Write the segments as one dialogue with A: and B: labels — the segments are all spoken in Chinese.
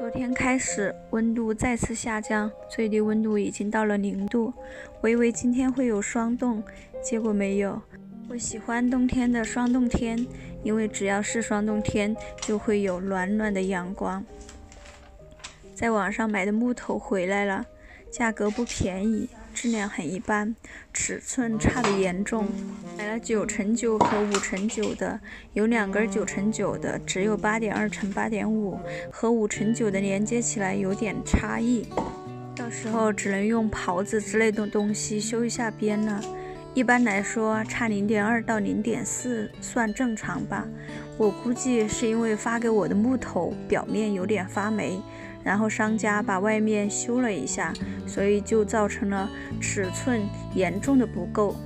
A: 昨天开始，温度再次下降，最低温度已经到了零度。我以为今天会有霜冻，结果没有。我喜欢冬天的霜冻天，因为只要是霜冻天，就会有暖暖的阳光。在网上买的木头回来了，价格不便宜。质量很一般，尺寸差的严重。买了九乘九和五乘九的，有两根九乘九的，只有八点二乘八点五，和五乘九的连接起来有点差异。到时候只能用刨子之类的东西修一下边了。一般来说，差零点二到零点四算正常吧。我估计是因为发给我的木头表面有点发霉。然后商家把外面修了一下，所以就造成了尺寸严重的不够。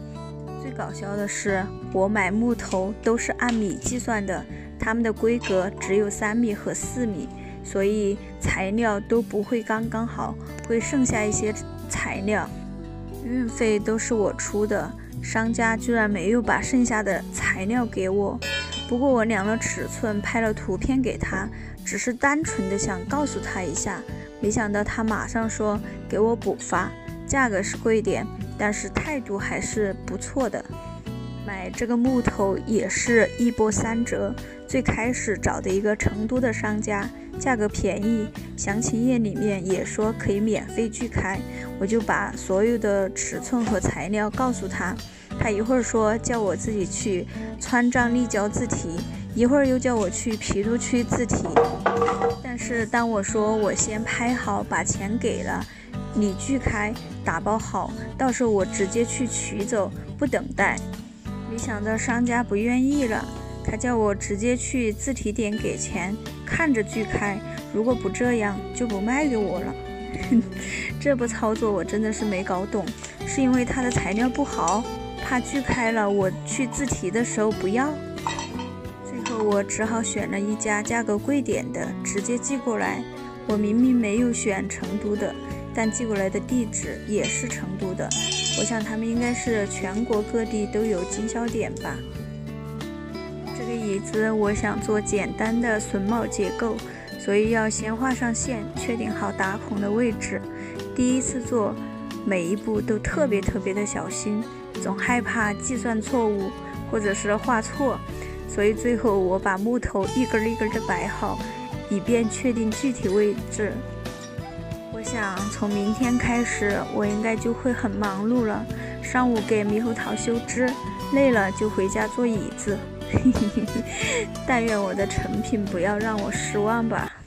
A: 最搞笑的是，我买木头都是按米计算的，他们的规格只有三米和四米，所以材料都不会刚刚好，会剩下一些材料。运费都是我出的，商家居然没有把剩下的材料给我。不过我量了尺寸，拍了图片给他，只是单纯的想告诉他一下，没想到他马上说给我补发，价格是贵点，但是态度还是不错的。买这个木头也是一波三折，最开始找的一个成都的商家，价格便宜，详情页里面也说可以免费锯开，我就把所有的尺寸和材料告诉他。他一会儿说叫我自己去川藏立交自提，一会儿又叫我去郫都区自提。但是当我说我先拍好，把钱给了，你锯开打包好，到时候我直接去取走，不等待。没想到商家不愿意了，他叫我直接去自提点给钱，看着锯开，如果不这样就不卖给我了。这步操作我真的是没搞懂，是因为它的材料不好？怕锯开了，我去自提的时候不要。最后我只好选了一家价格贵点的，直接寄过来。我明明没有选成都的，但寄过来的地址也是成都的。我想他们应该是全国各地都有经销点吧。这个椅子我想做简单的榫卯结构，所以要先画上线，确定好打孔的位置。第一次做，每一步都特别特别的小心。总害怕计算错误，或者是画错，所以最后我把木头一根一根的摆好，以便确定具体位置。我想从明天开始，我应该就会很忙碌了。上午给猕猴桃修枝，累了就回家做椅子。但愿我的成品不要让我失望吧。